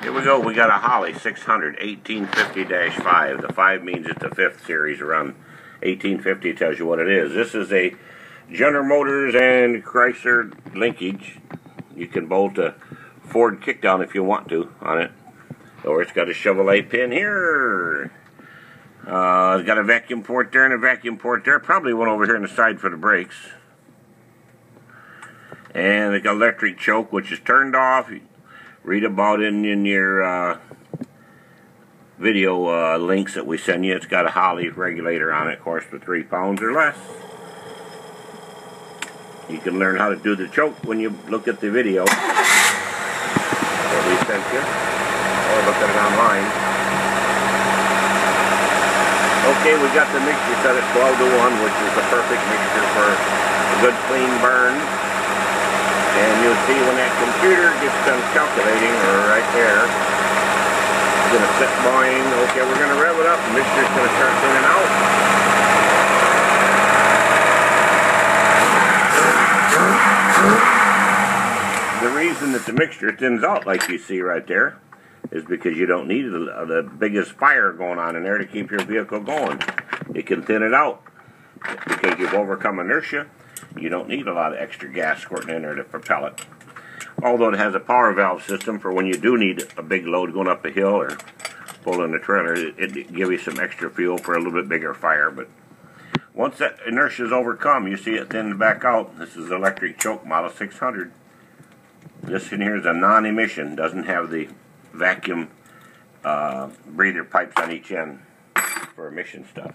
Here we go. We got a Holley 600 1850-5. The 5 means it's the fifth series around 1850 tells you what it is. This is a General Motors and Chrysler linkage. You can bolt a Ford kickdown if you want to on it. Or it's got a Chevrolet pin here. Uh, it's got a vacuum port there and a vacuum port there. Probably one over here on the side for the brakes. And got electric choke, which is turned off read about it in, in your uh, video uh, links that we send you. It's got a Holley regulator on it, of course, for three pounds or less. You can learn how to do the choke when you look at the video that we sent you, or look at it online. Okay, we got the mixture set at 12 to 1, which is the perfect mixture for a good clean burn. And see when that computer gets done calculating, right there, it's going to set volume. Okay, we're going to rev it up. The mixture's going to start thinning out. The reason that the mixture thins out like you see right there is because you don't need the biggest fire going on in there to keep your vehicle going. It can thin it out because you've overcome inertia you don't need a lot of extra gas squirting in there to propel it. Although it has a power valve system for when you do need a big load going up a hill or pulling a trailer, it, give you some extra fuel for a little bit bigger fire. But once that inertia is overcome, you see it thin back out. This is electric choke model 600. This in here is a non-emission, doesn't have the vacuum uh, breather pipes on each end for emission stuff.